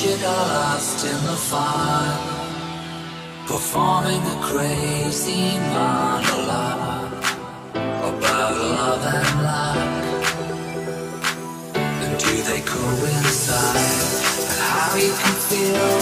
you got lost in the fog, performing a crazy monologue about love and luck. And do they coincide? And how you can feel?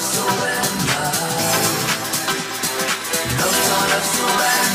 surrender. No time of surrender.